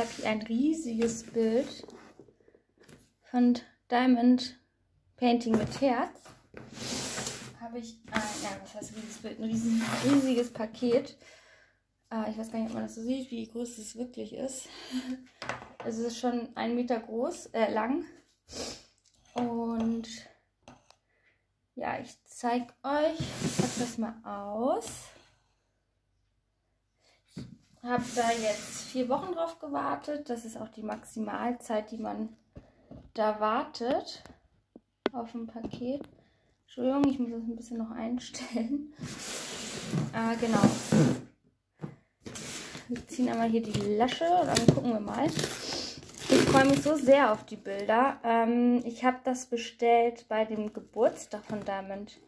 habe hier ein riesiges Bild von Diamond Painting mit Herz. Habe ich ein, ja, was heißt riesiges Bild? Ein riesen, riesiges Paket. Äh, ich weiß gar nicht, ob man das so sieht, wie groß es wirklich ist. Es ist schon ein Meter groß, äh, lang. Und ja, ich zeige euch, ich pack das mal aus. Habe da jetzt vier Wochen drauf gewartet. Das ist auch die Maximalzeit, die man da wartet auf ein Paket. Entschuldigung, ich muss das ein bisschen noch einstellen. Ah, genau. Wir ziehen einmal hier die Lasche und dann gucken wir mal. Ich freue mich so sehr auf die Bilder. Ähm, ich habe das bestellt bei dem Geburtstag von Diamond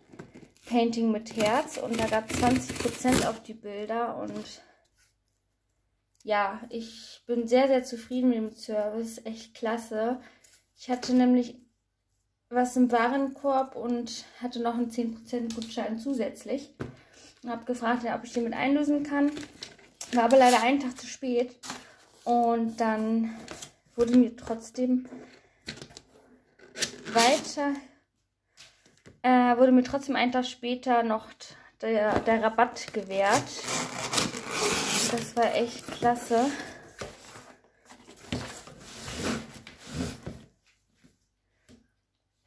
Painting mit Herz und da gab es 20% auf die Bilder und ja, ich bin sehr, sehr zufrieden mit dem Service. Echt klasse. Ich hatte nämlich was im Warenkorb und hatte noch einen 10% Gutschein zusätzlich. Und habe gefragt, ob ich den mit einlösen kann. War aber leider einen Tag zu spät. Und dann wurde mir trotzdem weiter, äh, wurde mir trotzdem einen Tag später noch der, der Rabatt gewährt. Das war echt klasse.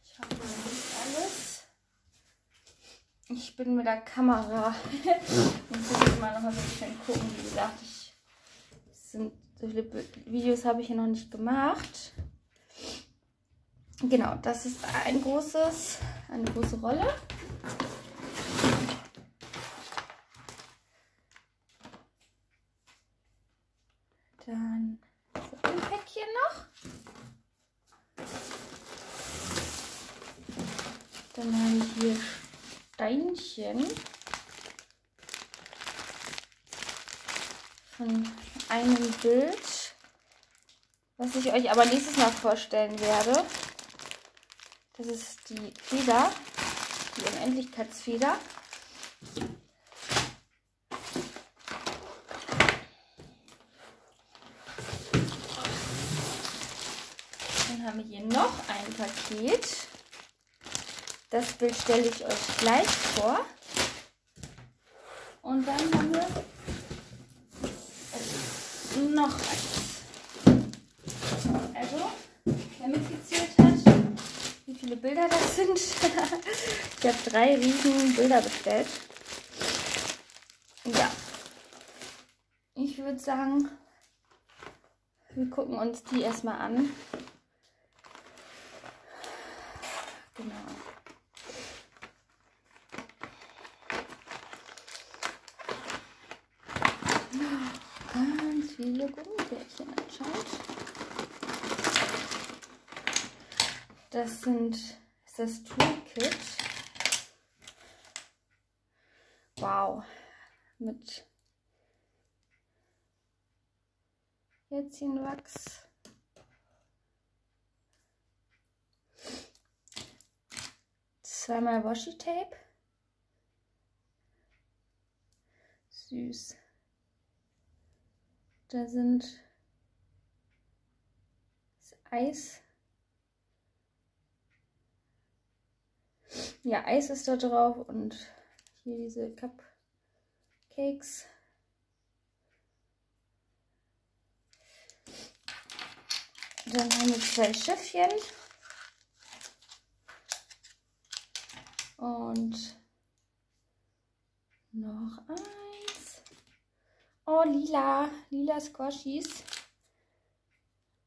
Ich ist alles. Ich bin mit der Kamera. Muss ich mal noch mal so ein bisschen gucken. Wie gesagt, ich sind so viele Videos habe ich hier noch nicht gemacht. Genau, das ist ein großes, eine große Rolle. Dann so Päckchen noch. Dann haben wir hier Steinchen von einem Bild, was ich euch aber nächstes Mal vorstellen werde. Das ist die Feder, die Unendlichkeitsfeder. Dann haben wir hier noch ein Paket. Das Bild stelle ich euch gleich vor. Und dann haben wir noch eins. Also, wer mitgezählt hat, wie viele Bilder das sind. ich habe drei riesen Bilder bestellt. Ja. Ich würde sagen, wir gucken uns die erstmal an. Genau. Ganz viele Gummibärchen anscheinend. Das sind, ist das Toolkit. Wow. Mit Herzchenwachs. Zweimal Washi Tape. Süß. Da sind das Eis. Ja, Eis ist da drauf und hier diese Cupcakes. Dann haben wir zwei Schiffchen. Und noch eins. Oh, lila. Lila Squashies.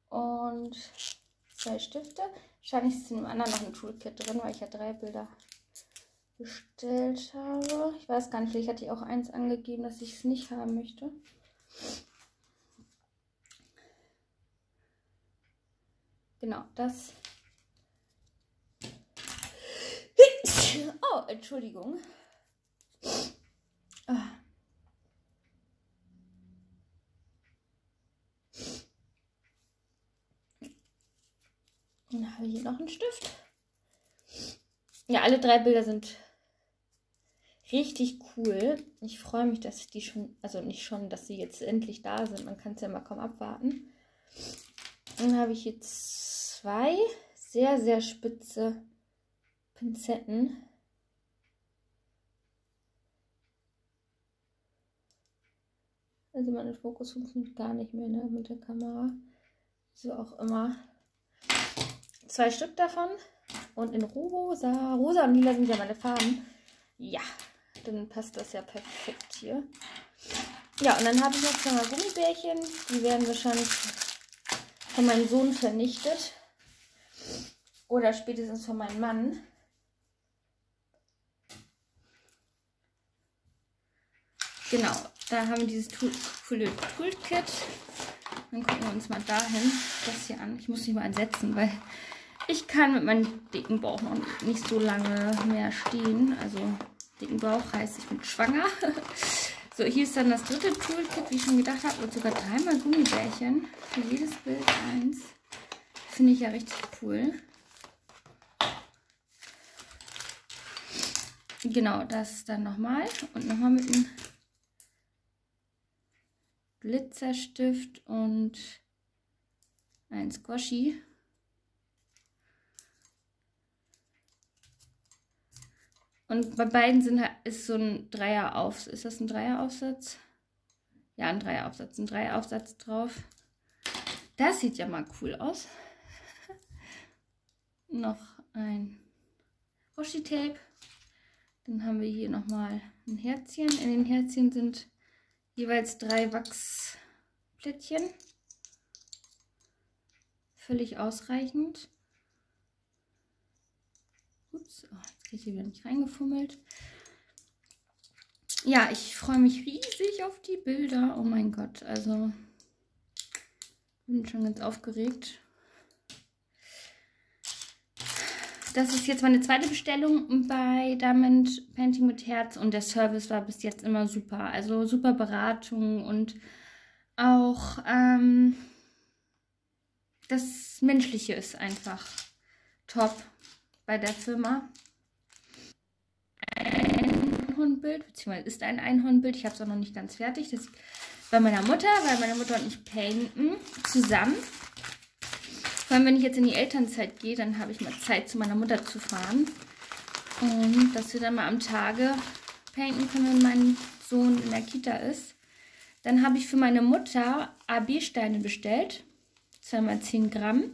Und zwei Stifte. Wahrscheinlich ist in dem anderen noch ein Toolkit drin, weil ich ja drei Bilder bestellt habe. Ich weiß gar nicht, vielleicht hatte ich auch eins angegeben, dass ich es nicht haben möchte. Genau, das. Oh, Entschuldigung. Ah. Dann habe ich hier noch einen Stift. Ja, alle drei Bilder sind richtig cool. Ich freue mich, dass die schon, also nicht schon, dass sie jetzt endlich da sind. Man kann es ja mal kaum abwarten. Dann habe ich jetzt zwei sehr, sehr spitze Pinzetten. Also meine Fokus funktioniert gar nicht mehr ne, mit der Kamera. So auch immer. Zwei Stück davon. Und in rosa. Rosa und lila sind ja meine Farben. Ja, dann passt das ja perfekt hier. Ja, und dann habe ich noch zwei Gummibärchen. Die werden wahrscheinlich von meinem Sohn vernichtet. Oder spätestens von meinem Mann. Genau, da haben wir dieses coole Toolkit. Dann gucken wir uns mal dahin das hier an. Ich muss mich mal einsetzen, weil ich kann mit meinem dicken Bauch noch nicht so lange mehr stehen. Also dicken Bauch heißt, ich bin schwanger. so, hier ist dann das dritte Toolkit, wie ich schon gedacht habe. Und sogar dreimal Gummibärchen. Für jedes Bild eins. Finde ich ja richtig cool. Genau, das dann nochmal. Und nochmal mit einem Glitzerstift und ein Squashy. Und bei beiden sind, ist so ein Dreieraufsatz. Ist das ein Dreieraufsatz? Ja, ein Dreieraufsatz. Ein Dreieraufsatz drauf. Das sieht ja mal cool aus. noch ein Washi-Tape. Dann haben wir hier nochmal ein Herzchen. In den Herzchen sind jeweils drei Wachsplättchen. Völlig ausreichend. Ups, oh, kriege ich hier wieder nicht reingefummelt. Ja, ich freue mich riesig auf die Bilder. Oh mein Gott, also bin schon ganz aufgeregt. Das ist jetzt meine zweite Bestellung bei Diamond Painting mit Herz und der Service war bis jetzt immer super. Also super Beratung und auch ähm, das Menschliche ist einfach top bei der Firma. Ein Einhornbild, beziehungsweise ist ein Einhornbild. Ich habe es auch noch nicht ganz fertig. Das bei meiner Mutter, weil meine Mutter und ich painten zusammen. Vor allem, wenn ich jetzt in die Elternzeit gehe, dann habe ich mal Zeit, zu meiner Mutter zu fahren. Und dass wir dann mal am Tage painten können, wenn mein Sohn in der Kita ist. Dann habe ich für meine Mutter AB-Steine bestellt. Zweimal 10 Gramm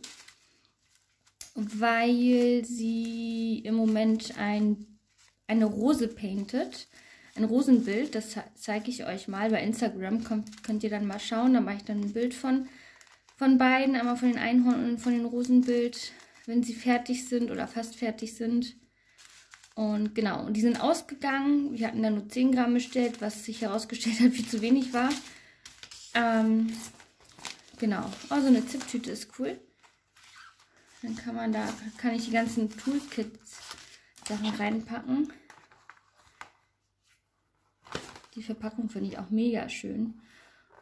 weil sie im Moment ein, eine Rose paintet. Ein Rosenbild, das zeige ich euch mal bei Instagram. Kommt, könnt ihr dann mal schauen. Da mache ich dann ein Bild von, von beiden, einmal von den Einhorn und von den Rosenbild, wenn sie fertig sind oder fast fertig sind. Und genau, die sind ausgegangen. Wir hatten da nur 10 Gramm bestellt, was sich herausgestellt hat, viel zu wenig war. Ähm, genau, also eine Ziptüte ist cool. Dann kann man da, kann ich die ganzen Toolkits-Sachen reinpacken. Die Verpackung finde ich auch mega schön.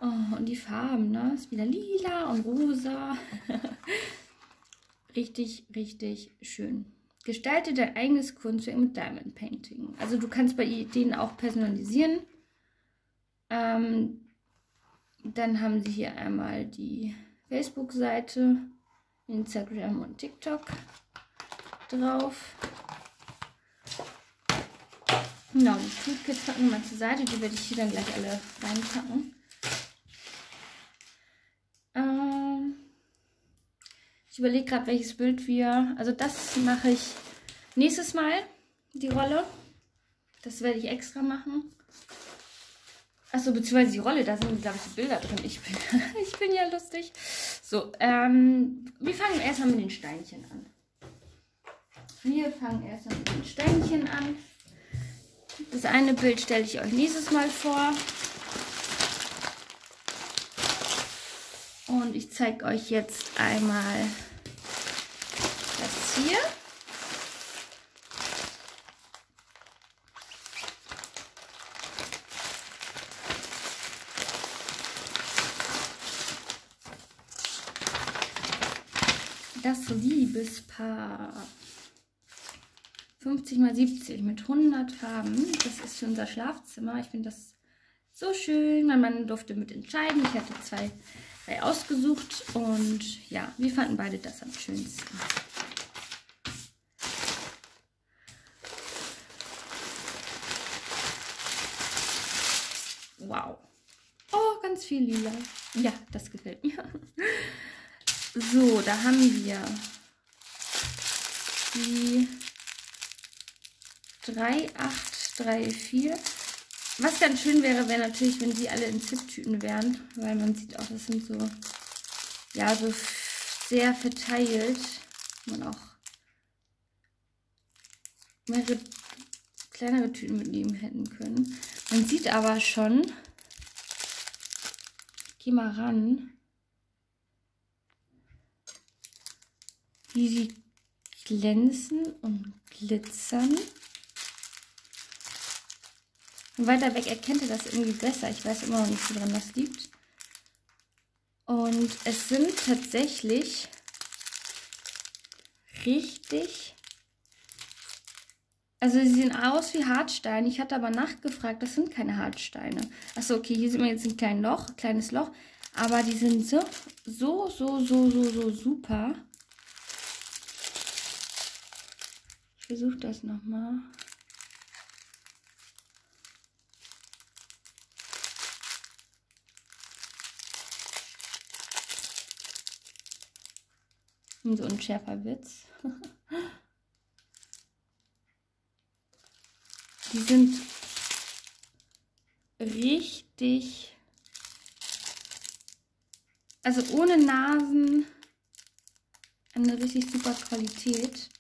Oh, und die Farben, ne? Ist wieder lila und rosa. richtig, richtig schön. Gestalte dein eigenes Kunstwerk mit Diamond Painting. Also du kannst bei denen auch personalisieren. Ähm, dann haben sie hier einmal die Facebook-Seite Instagram und TikTok drauf. Genau, die Toolkits packen wir mal zur Seite. Die werde ich hier dann gleich alle reinpacken. Ähm ich überlege gerade, welches Bild wir... Also das mache ich nächstes Mal, die Rolle. Das werde ich extra machen. Achso, beziehungsweise die Rolle, da sind, glaube ich, die Bilder drin. Ich bin, ich bin ja lustig. So, ähm, wir fangen erstmal mit den Steinchen an. Wir fangen erstmal mit den Steinchen an. Das eine Bild stelle ich euch nächstes Mal vor. Und ich zeige euch jetzt einmal das hier. das Liebespaar. 50 mal 70 mit 100 Farben. Das ist für unser Schlafzimmer. Ich finde das so schön. Mein Mann durfte mit entscheiden. Ich hatte zwei drei ausgesucht und ja, wir fanden beide das am schönsten. Wow. Oh, ganz viel lila. Ja, das gefällt mir. So, da haben wir die 3834. Was ganz schön wäre, wäre natürlich, wenn die alle in Zip-Tüten wären, weil man sieht auch, das sind so, ja, so sehr verteilt. Man auch mehrere kleinere Tüten mitnehmen hätten können. Man sieht aber schon, geh mal ran, wie die glänzen und glitzern. Und weiter weg erkennt ihr das irgendwie besser. Ich weiß immer noch nicht, woran das liegt. Und es sind tatsächlich richtig... Also sie sehen aus wie Hartsteine. Ich hatte aber nachgefragt, das sind keine Hartsteine. Achso, okay, hier sieht man jetzt ein kleines Loch, kleines Loch. Aber die sind so, so, so, so, so, so super. Ich versuche das nochmal. So ein schärfer Witz. Die sind richtig, also ohne Nasen, eine richtig super Qualität.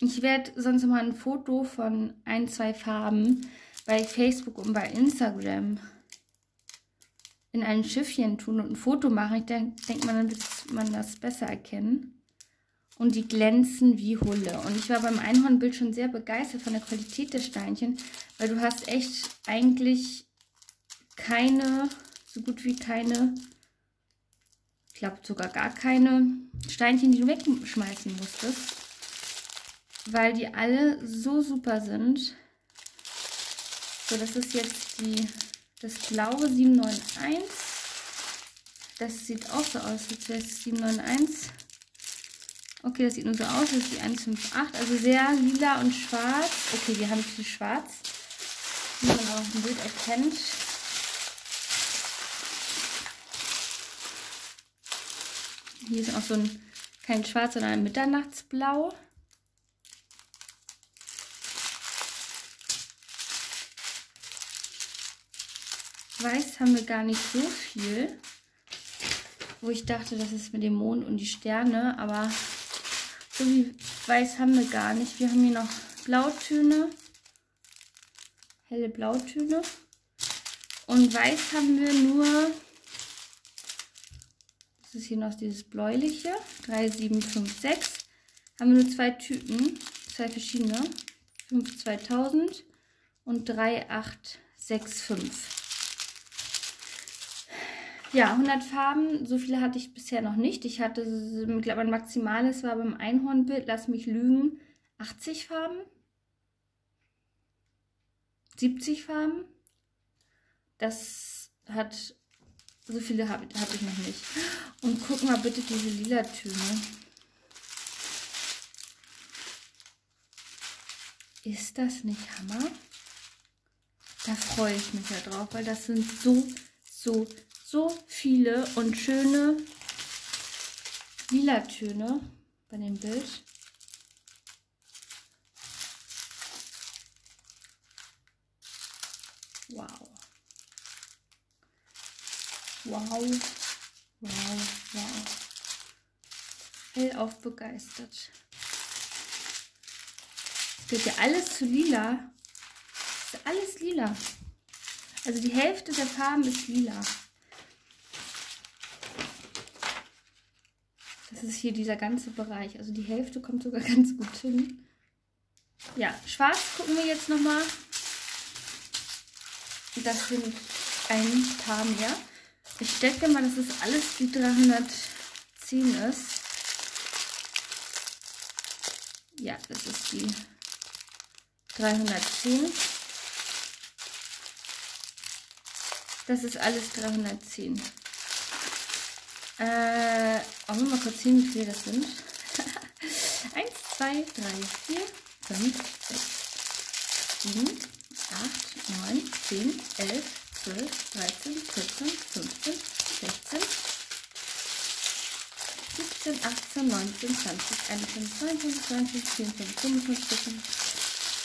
Ich werde sonst mal ein Foto von ein, zwei Farben bei Facebook und bei Instagram in ein Schiffchen tun und ein Foto machen. Ich denke, denk man, dann wird man das besser erkennen. Und die glänzen wie Hulle. Und ich war beim Einhornbild schon sehr begeistert von der Qualität der Steinchen, weil du hast echt eigentlich keine, so gut wie keine, ich glaube sogar gar keine Steinchen, die du wegschmeißen musstest. Weil die alle so super sind. So, das ist jetzt die das blaue 791. Das sieht auch so aus, als wäre es 791. Okay, das sieht nur so aus, das ist die 158. Also sehr lila und schwarz. Okay, wir haben viel schwarz, wie man auch im Bild erkennt. Hier ist auch so ein, kein schwarz, sondern ein Mitternachtsblau. Weiß haben wir gar nicht so viel. Wo ich dachte, das ist mit dem Mond und die Sterne. Aber so wie Weiß haben wir gar nicht. Wir haben hier noch Blautöne. Helle Blautöne. Und Weiß haben wir nur... Das ist hier noch dieses bläuliche. 3756. Haben wir nur zwei Tüten. Zwei verschiedene. 5 2000 und 3865. Ja, 100 Farben, so viele hatte ich bisher noch nicht. Ich hatte, ich glaube, ein maximales war beim Einhornbild, lass mich lügen, 80 Farben. 70 Farben. Das hat, so viele habe hab ich noch nicht. Und guck mal bitte diese lila Töne. Ist das nicht Hammer? Da freue ich mich ja drauf, weil das sind so, so so viele und schöne lila Töne bei dem Bild. Wow. Wow. Wow, wow. Hellauf begeistert. Es geht ja alles zu lila. ist alles lila. Also die Hälfte der Farben ist lila. Das ist hier dieser ganze Bereich. Also die Hälfte kommt sogar ganz gut hin. Ja, schwarz gucken wir jetzt nochmal. Das sind ein paar mehr. Ich denke mal, dass es alles die 310 ist. Ja, das ist die 310. Das ist alles 310. Äh, auch mal kurz hin, wie viele das sind. 1, 2, 3, 4, 5, 6, 7, 8, 9, 10, 11, 12, 13, 14, 15, 16, 17, 18, 19, 20, 21, 22, 23, 24, 25, 26,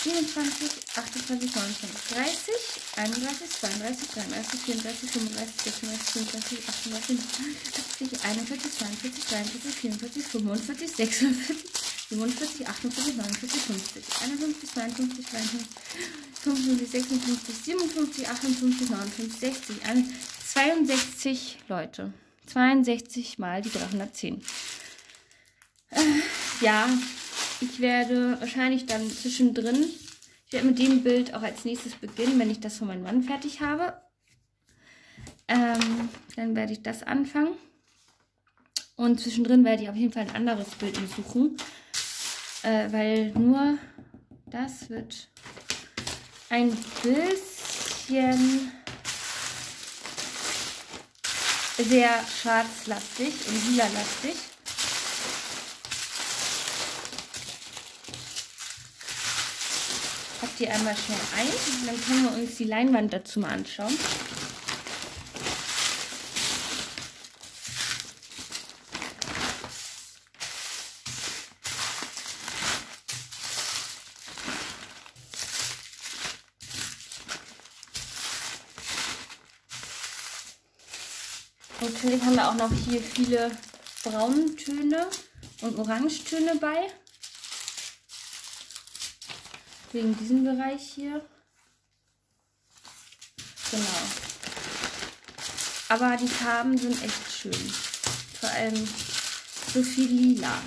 27, 28, 29, 30, 31, 32, 33, 34, 35, 36, 37, 38, 39, 40, 41, 42, 43, 44, 45, 46, 47, 48, 49, 50, 51, 52, 53, 55, 56, 57, 58, 59, 60, 62 Leute. 62 mal die 310. Äh, ja, ich werde wahrscheinlich dann zwischendrin, ich werde mit dem Bild auch als nächstes beginnen, wenn ich das von meinem Mann fertig habe. Ähm, dann werde ich das anfangen. Und zwischendrin werde ich auf jeden Fall ein anderes Bild suchen, äh, weil nur das wird ein bisschen sehr schwarzlastig und lila lastig. pack die einmal schnell ein und dann können wir uns die Leinwand dazu mal anschauen. Natürlich haben wir auch noch hier viele Brauntöne und Orangetöne bei wegen diesem Bereich hier. Genau. Aber die Farben sind echt schön. Vor allem so viel lila.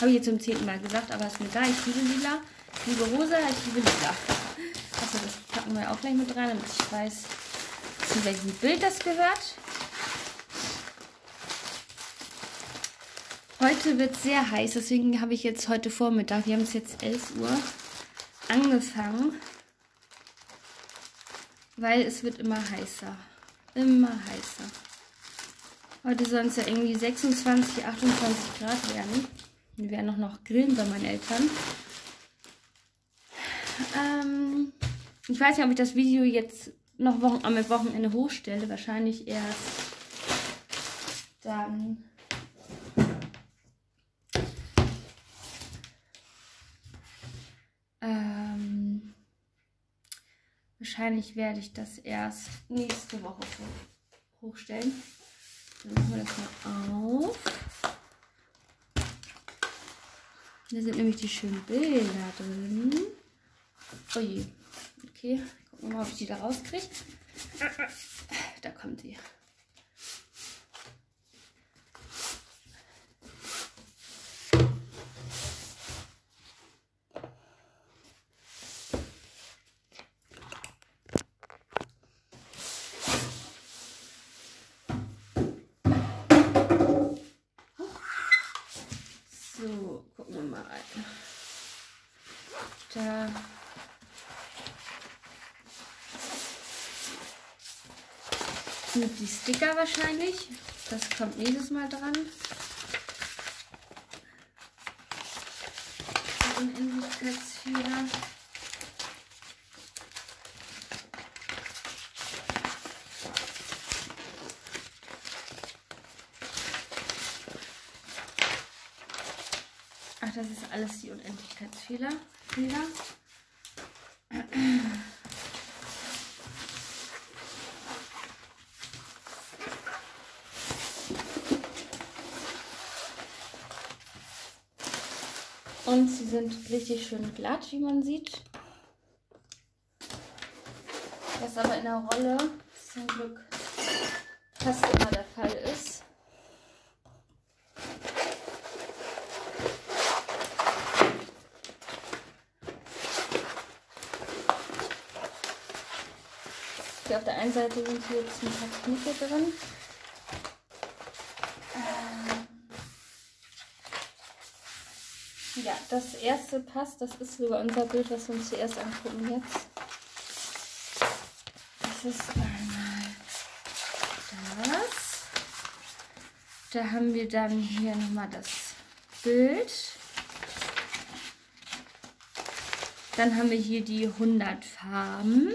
Habe ich jetzt zum zehnten Mal gesagt, aber ist mir da. Ich liebe lila. Ich liebe rosa, ich liebe lila. Achso, das packen wir auch gleich mit rein, damit ich weiß, zu welchem Bild das gehört. Heute wird es sehr heiß, deswegen habe ich jetzt heute Vormittag, wir haben es jetzt 11 Uhr, angefangen, weil es wird immer heißer. Immer heißer. Heute sollen es ja irgendwie 26, 28 Grad werden. Wir werden auch noch grillen bei meinen Eltern. Ähm, ich weiß nicht, ob ich das Video jetzt noch am Wochenende hochstelle. Wahrscheinlich erst dann wahrscheinlich werde ich das erst nächste Woche hochstellen. Dann machen wir das mal auf. Da sind nämlich die schönen Bilder drin. Oh je. Okay, gucken wir mal, ob ich die da rauskriege. Da kommt sie. Da sind die Sticker wahrscheinlich. Das kommt nächstes Mal dran. Unendlichkeitsfehler. Ach, das ist alles die Unendlichkeitsfehler. Fehler. Und sie sind richtig schön glatt, wie man sieht. Was aber in der Rolle zum Glück fast immer der Fall ist. Hier auf der einen Seite sind hier jetzt ein paar Knicke drin. Ja, das erste passt. Das ist sogar unser Bild, was wir uns zuerst angucken jetzt. Das ist einmal das. Da haben wir dann hier nochmal das Bild. Dann haben wir hier die 100 Farben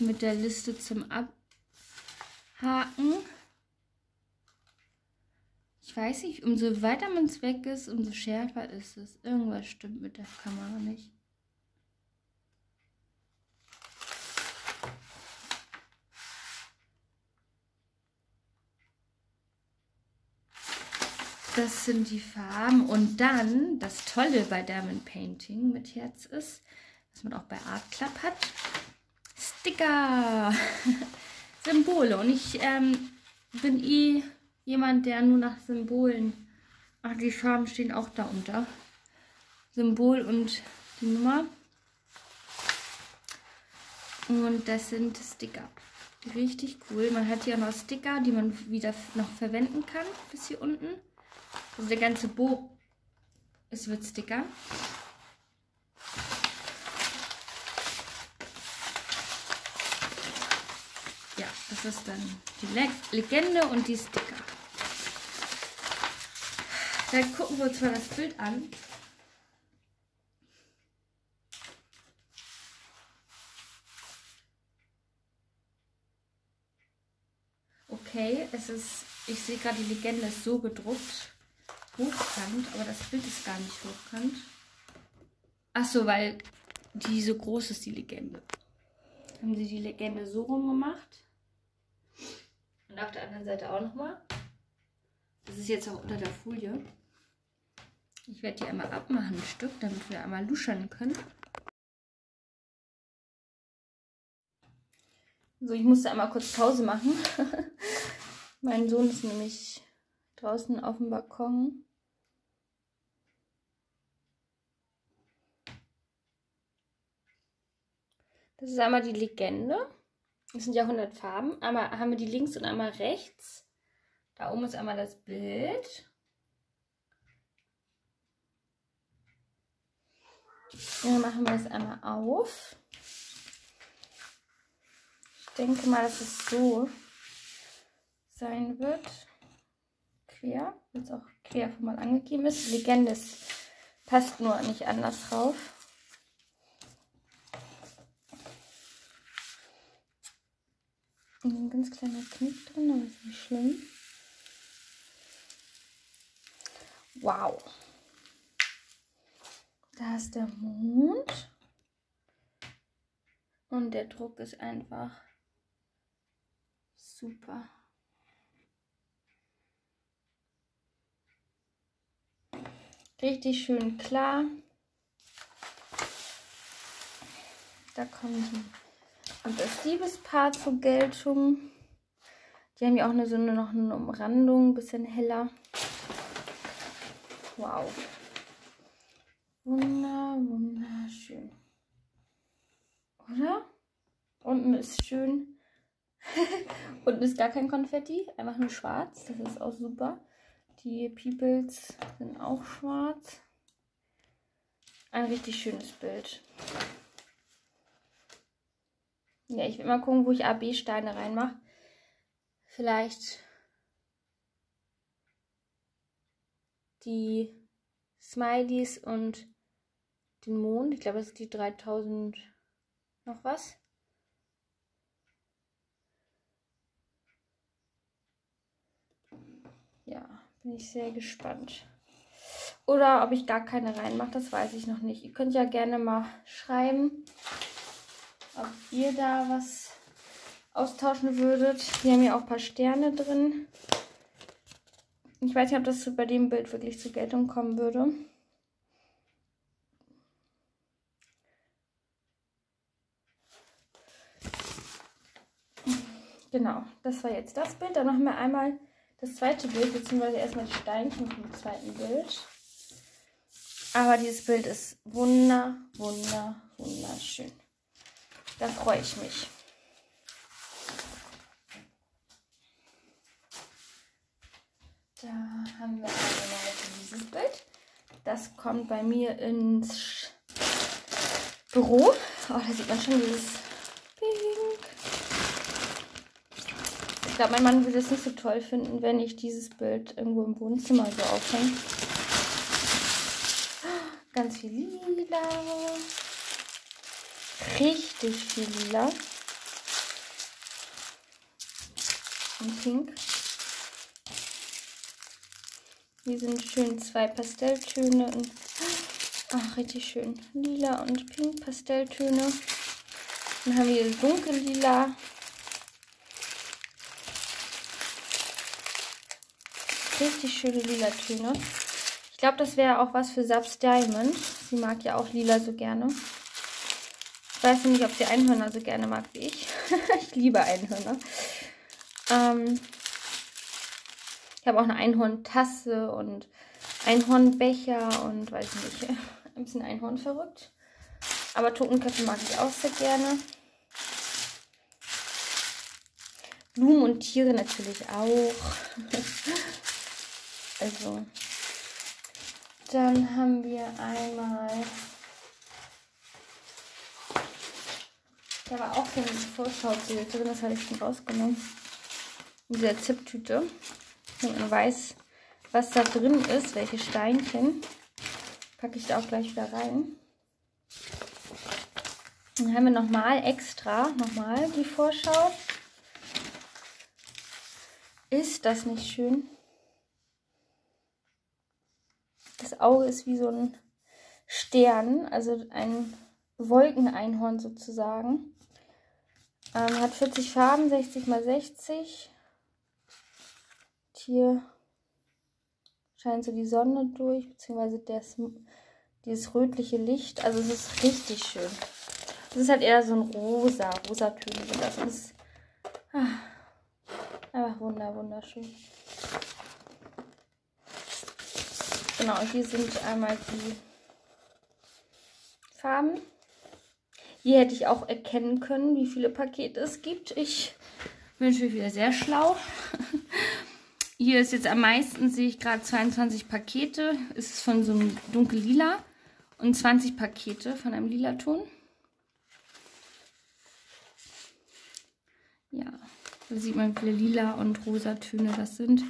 mit der Liste zum Abhaken. Weiß nicht, umso weiter man es weg ist, umso schärfer ist es. Irgendwas stimmt mit der Kamera nicht. Das sind die Farben. Und dann, das Tolle bei Diamond Painting mit Herz ist, was man auch bei Art Club hat, Sticker, Symbole. Und ich ähm, bin eh jemand, der nur nach Symbolen, ach, die Farben stehen auch da unter. Symbol und die Nummer. Und das sind Sticker. Richtig cool. Man hat hier auch noch Sticker, die man wieder noch verwenden kann, bis hier unten. Also der ganze Bo ist wird Sticker. Ja, das ist dann die Le Legende und die Sticker. Dann gucken wir uns mal das Bild an. Okay, es ist, ich sehe gerade, die Legende ist so gedruckt hochkant, aber das Bild ist gar nicht hochkant. Ach so, weil die so groß ist, die Legende. Haben sie die Legende so rum gemacht. Und auf der anderen Seite auch nochmal. Das ist jetzt auch unter der Folie. Ich werde die einmal abmachen, ein Stück, damit wir einmal luschern können. So, ich musste einmal kurz Pause machen. mein Sohn ist nämlich draußen auf dem Balkon. Das ist einmal die Legende. Das sind ja 100 Farben. Einmal haben wir die links und einmal rechts. Da oben ist einmal das Bild. Dann machen wir es einmal auf. Ich denke mal, dass es so sein wird quer, jetzt auch quer mal angegeben ist. Legende ist, passt nur nicht anders drauf. Ein ganz kleiner Knick drin, aber ist nicht schlimm. Wow. Da ist der Mond. Und der Druck ist einfach super. Richtig schön klar. Da kommen und das Liebespaar zur Geltung. Die haben ja auch eine, so eine, noch eine Umrandung, ein bisschen heller. Wow. Wunder, wunderschön. Oder? Unten ist schön. Unten ist gar kein Konfetti, einfach nur schwarz. Das ist auch super. Die Peoples sind auch schwarz. Ein richtig schönes Bild. Ja, ich will mal gucken, wo ich AB-Steine reinmache. Vielleicht die Smileys und den Mond. Ich glaube, das ist die 3000 noch was. Ja. Bin ich sehr gespannt. Oder ob ich gar keine reinmache, das weiß ich noch nicht. Ihr könnt ja gerne mal schreiben, ob ihr da was austauschen würdet. Hier haben ja auch ein paar Sterne drin. Ich weiß nicht, ob das bei dem Bild wirklich zur Geltung kommen würde. Genau, das war jetzt das Bild. Dann machen wir einmal das zweite Bild, beziehungsweise erstmal die Steinchen vom zweiten Bild. Aber dieses Bild ist wunder, wunder, wunderschön. Da freue ich mich. Da haben wir einmal dieses Bild. Das kommt bei mir ins Büro Oh, da sieht man schon dieses Pink. Ich glaube, mein Mann würde es nicht so toll finden, wenn ich dieses Bild irgendwo im Wohnzimmer so aufhänge. Ganz viel Lila. Richtig viel Lila. Und Pink. Hier sind schön zwei Pastelltöne und ach, richtig schön. Lila und Pink Pastelltöne. Dann haben wir dunkellila. Richtig schöne lila Töne. Ich glaube, das wäre auch was für Saps Diamond. Sie mag ja auch lila so gerne. Ich weiß nicht, ob sie Einhörner so gerne mag wie ich. ich liebe Einhörner. Ähm, ich habe auch eine Einhorntasse und Einhornbecher und weiß nicht, ein bisschen Einhorn verrückt. Aber Totenköpfe mag ich auch sehr gerne. Blumen und Tiere natürlich auch. also, dann haben wir einmal. Da war auch so ein Vorschaubild drin, das habe ich schon rausgenommen. In dieser Zipptüte. Und man weiß, was da drin ist, welche Steinchen. Packe ich da auch gleich wieder rein. Dann haben wir nochmal extra, nochmal die Vorschau. Ist das nicht schön? Das Auge ist wie so ein Stern, also ein Wolkeneinhorn sozusagen. Ähm, hat 40 Farben, 60 mal 60. Hier scheint so die Sonne durch, beziehungsweise das, dieses rötliche Licht. Also es ist richtig schön. Das ist halt eher so ein rosa, rosa Töne. Das ist ah, einfach wunder, wunderschön. Genau, hier sind einmal die Farben. Hier hätte ich auch erkennen können, wie viele Pakete es gibt. Ich bin schon wieder sehr schlau. Hier ist jetzt am meisten, sehe ich gerade 22 Pakete. Es ist von so einem dunkel lila und 20 Pakete von einem lila Ton. Ja, da sieht man, wie viele lila und rosa Töne das sind.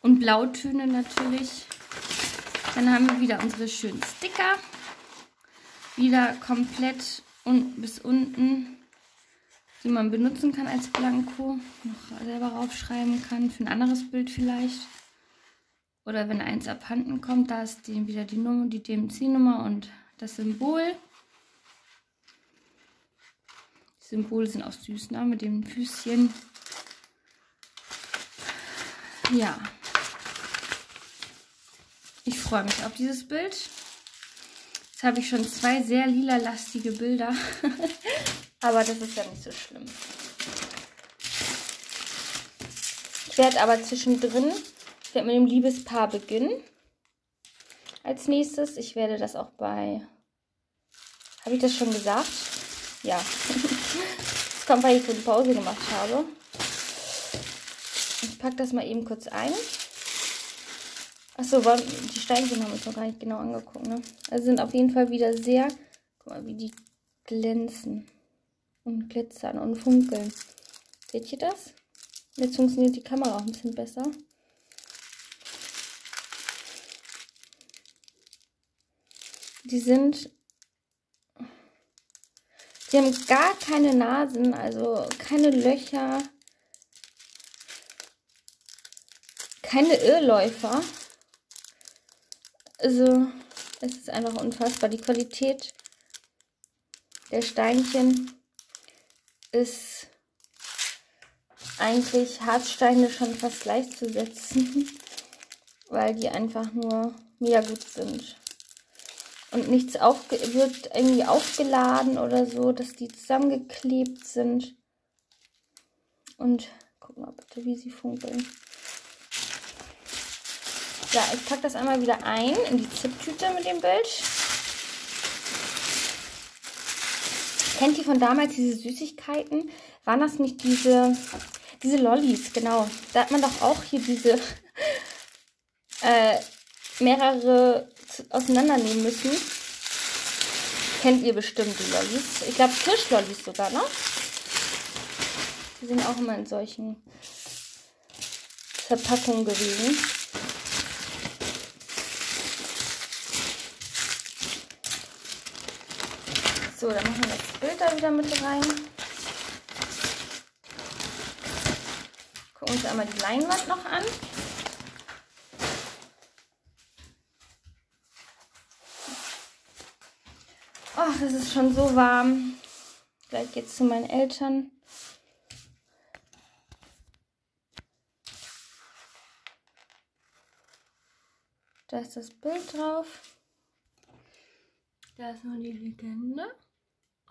Und Blautöne natürlich. Dann haben wir wieder unsere schönen Sticker. Wieder komplett und bis unten die man benutzen kann als Blanko, noch selber raufschreiben kann, für ein anderes Bild vielleicht. Oder wenn eins abhanden kommt, da ist die, wieder die Nummer, die DMC-Nummer und das Symbol. Die Symbole sind auch süß, ne? Mit dem Füßchen. Ja. Ich freue mich auf dieses Bild. Jetzt habe ich schon zwei sehr lila lastige Bilder. Aber das ist ja nicht so schlimm. Ich werde aber zwischendrin, ich werde mit dem Liebespaar beginnen. Als nächstes. Ich werde das auch bei... Habe ich das schon gesagt? Ja. Das kommt, weil ich so eine Pause gemacht habe. Ich packe das mal eben kurz ein. Achso, die Steinchen haben wir uns noch gar nicht genau angeguckt. Ne? Also sind auf jeden Fall wieder sehr... Guck mal, wie die glänzen und glitzern und funkeln. Seht ihr das? Jetzt funktioniert die Kamera auch ein bisschen besser. Die sind... Die haben gar keine Nasen, also keine Löcher. Keine Irrläufer. Also, es ist einfach unfassbar. Die Qualität der Steinchen ist eigentlich Harzsteine schon fast gleichzusetzen, weil die einfach nur mega gut sind. Und nichts wird irgendwie aufgeladen oder so, dass die zusammengeklebt sind. Und guck mal bitte, wie sie funkeln. Ja, ich packe das einmal wieder ein in die Zipptüte mit dem Bild. Kennt ihr von damals diese Süßigkeiten? Waren das nicht diese, diese Lollis? Genau. Da hat man doch auch hier diese äh, mehrere auseinandernehmen müssen. Kennt ihr bestimmt die Lollis. Ich glaube Kirschlollis sogar, ne? Die sind auch immer in solchen Verpackungen gewesen. So, dann machen wir das Bild da wieder mit rein. Gucken uns einmal die Leinwand noch an. Ach, es ist schon so warm. Gleich geht's zu meinen Eltern. Da ist das Bild drauf. Da ist nur die Legende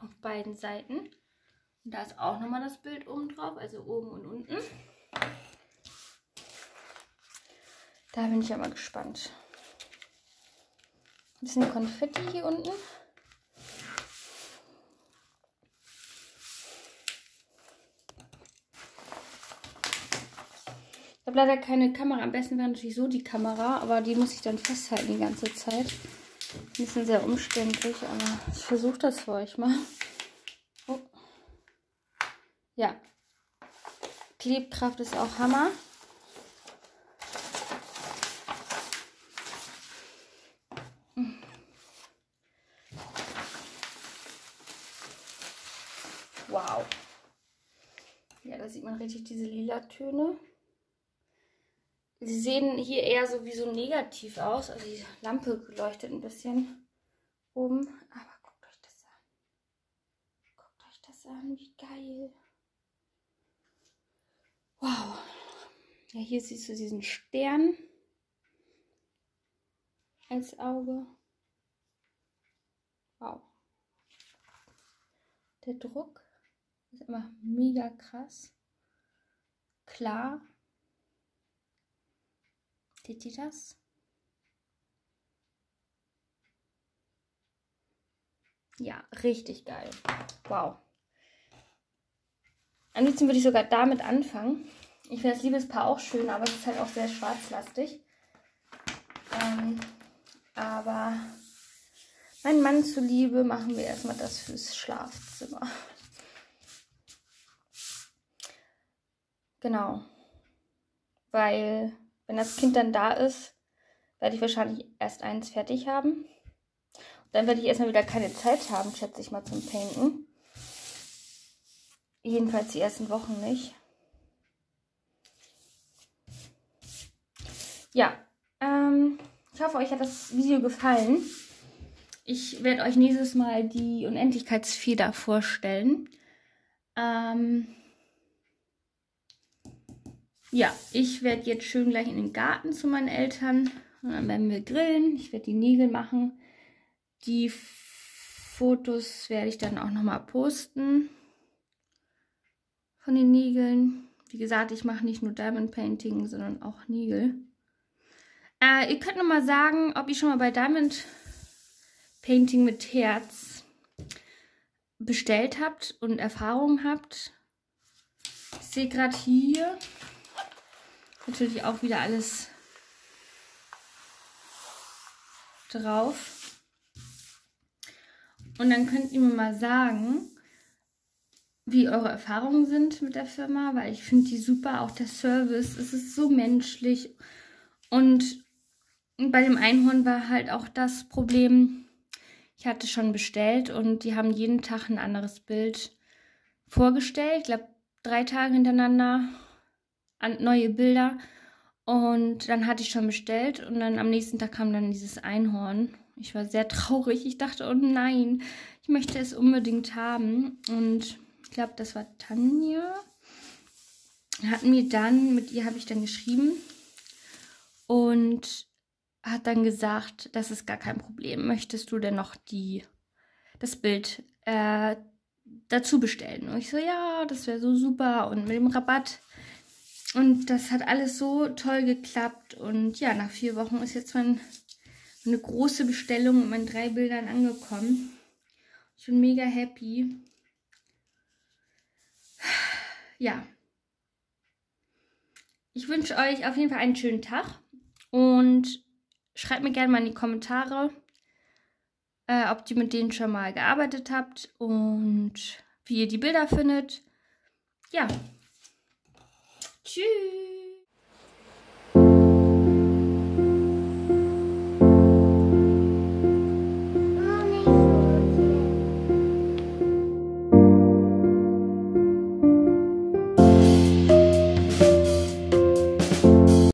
auf beiden Seiten. Und da ist auch nochmal das Bild oben drauf, also oben und unten. Da bin ich ja mal gespannt. Ein bisschen Konfetti hier unten. Ich habe leider keine Kamera. Am besten wäre natürlich so die Kamera, aber die muss ich dann festhalten die ganze Zeit. Ein bisschen sehr umständlich, aber ich versuche das für euch mal. Oh. Ja. Klebkraft ist auch Hammer. Wow. Ja, da sieht man richtig diese lila Töne. Sie sehen hier eher so wie so negativ aus. Also die Lampe leuchtet ein bisschen oben. Aber guckt euch das an. Guckt euch das an, wie geil. Wow. Ja, hier siehst du diesen Stern als Auge. Wow. Der Druck ist immer mega krass. Klar. Seht ihr das? Ja, richtig geil. Wow. Am liebsten würde ich sogar damit anfangen. Ich finde das Liebespaar auch schön, aber es ist halt auch sehr schwarzlastig. Ähm, aber mein Mann zuliebe machen wir erstmal das fürs Schlafzimmer. Genau. Weil wenn das Kind dann da ist, werde ich wahrscheinlich erst eins fertig haben. Dann werde ich erstmal wieder keine Zeit haben, schätze ich mal, zum Painten. Jedenfalls die ersten Wochen nicht. Ja, ähm, ich hoffe, euch hat das Video gefallen. Ich werde euch nächstes Mal die Unendlichkeitsfeder vorstellen. Ähm, ja, ich werde jetzt schön gleich in den Garten zu meinen Eltern. Und dann werden wir grillen. Ich werde die Nägel machen. Die Fotos werde ich dann auch nochmal posten. Von den Nägeln. Wie gesagt, ich mache nicht nur Diamond Painting, sondern auch Nägel. Äh, ihr könnt nochmal sagen, ob ihr schon mal bei Diamond Painting mit Herz bestellt habt und Erfahrungen habt. Ich sehe gerade hier Natürlich auch wieder alles drauf. Und dann könnt ihr mir mal sagen, wie eure Erfahrungen sind mit der Firma, weil ich finde die super, auch der Service, es ist so menschlich. Und bei dem Einhorn war halt auch das Problem, ich hatte schon bestellt und die haben jeden Tag ein anderes Bild vorgestellt. Ich glaube, drei Tage hintereinander neue Bilder. Und dann hatte ich schon bestellt und dann am nächsten Tag kam dann dieses Einhorn. Ich war sehr traurig. Ich dachte, oh nein, ich möchte es unbedingt haben. Und ich glaube, das war Tanja. Hat mir dann, mit ihr habe ich dann geschrieben und hat dann gesagt, das ist gar kein Problem. Möchtest du denn noch die, das Bild äh, dazu bestellen? Und ich so, ja, das wäre so super. Und mit dem Rabatt und das hat alles so toll geklappt. Und ja, nach vier Wochen ist jetzt mein, eine große Bestellung mit meinen drei Bildern angekommen. Ich bin mega happy. Ja. Ich wünsche euch auf jeden Fall einen schönen Tag. Und schreibt mir gerne mal in die Kommentare, äh, ob ihr mit denen schon mal gearbeitet habt und wie ihr die Bilder findet. Ja. 去。